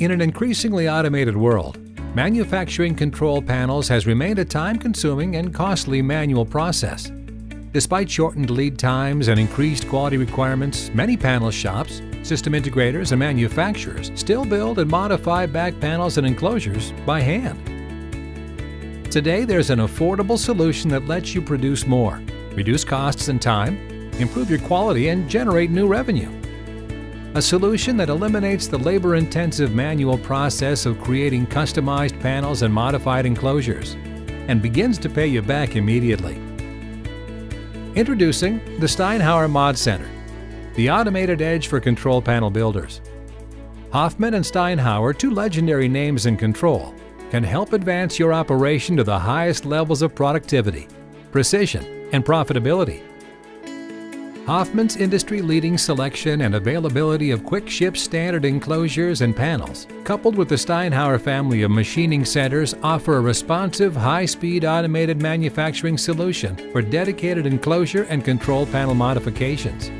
In an increasingly automated world, manufacturing control panels has remained a time-consuming and costly manual process. Despite shortened lead times and increased quality requirements, many panel shops, system integrators, and manufacturers still build and modify back panels and enclosures by hand. Today, there's an affordable solution that lets you produce more, reduce costs and time, improve your quality, and generate new revenue. A solution that eliminates the labor-intensive manual process of creating customized panels and modified enclosures, and begins to pay you back immediately. Introducing the Steinhauer Mod Center, the automated edge for control panel builders. Hoffman and Steinhauer, two legendary names in control, can help advance your operation to the highest levels of productivity, precision, and profitability. Hoffman's industry-leading selection and availability of quick-ship standard enclosures and panels, coupled with the Steinhauer family of machining centers, offer a responsive, high-speed automated manufacturing solution for dedicated enclosure and control panel modifications.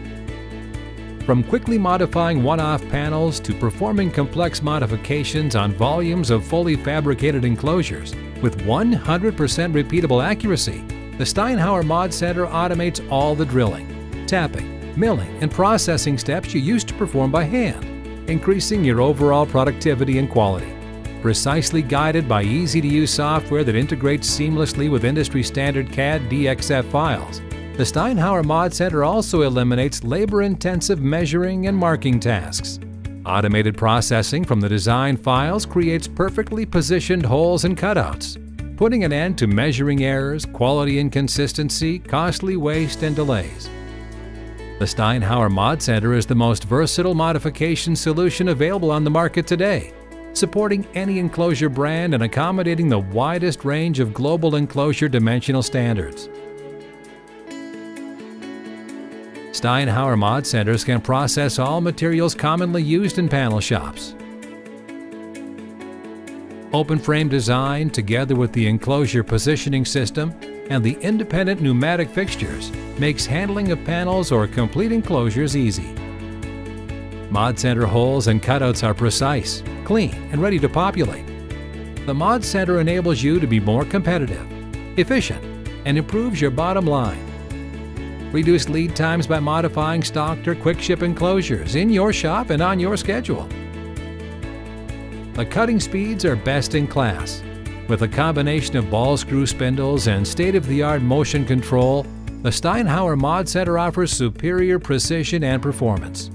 From quickly modifying one-off panels to performing complex modifications on volumes of fully fabricated enclosures with 100% repeatable accuracy, the Steinhauer Mod Center automates all the drilling, tapping, milling, and processing steps you used to perform by hand, increasing your overall productivity and quality. Precisely guided by easy-to-use software that integrates seamlessly with industry-standard CAD DXF files, the Steinhauer Mod Center also eliminates labor-intensive measuring and marking tasks. Automated processing from the design files creates perfectly positioned holes and cutouts, putting an end to measuring errors, quality inconsistency, costly waste, and delays. The Steinhauer Mod Center is the most versatile modification solution available on the market today, supporting any enclosure brand and accommodating the widest range of global enclosure dimensional standards. Steinhauer Mod Centers can process all materials commonly used in panel shops. Open frame design together with the enclosure positioning system and the independent pneumatic fixtures makes handling of panels or complete enclosures easy. Mod Center holes and cutouts are precise, clean, and ready to populate. The Mod Center enables you to be more competitive, efficient, and improves your bottom line. Reduce lead times by modifying stocked or quick ship enclosures in your shop and on your schedule. The cutting speeds are best in class. With a combination of ball screw spindles and state-of-the-art motion control, the Steinhauer Mod Center offers superior precision and performance.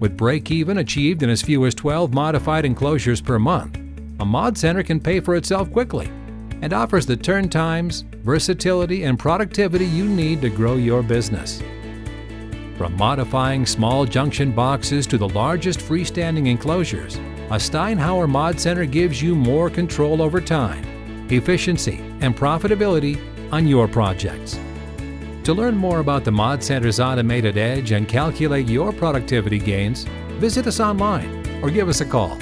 With break-even achieved in as few as 12 modified enclosures per month, a Mod Center can pay for itself quickly and offers the turn times, versatility, and productivity you need to grow your business. From modifying small junction boxes to the largest freestanding enclosures, a Steinhauer Mod Center gives you more control over time, efficiency, and profitability on your projects. To learn more about the Mod Center's automated edge and calculate your productivity gains, visit us online or give us a call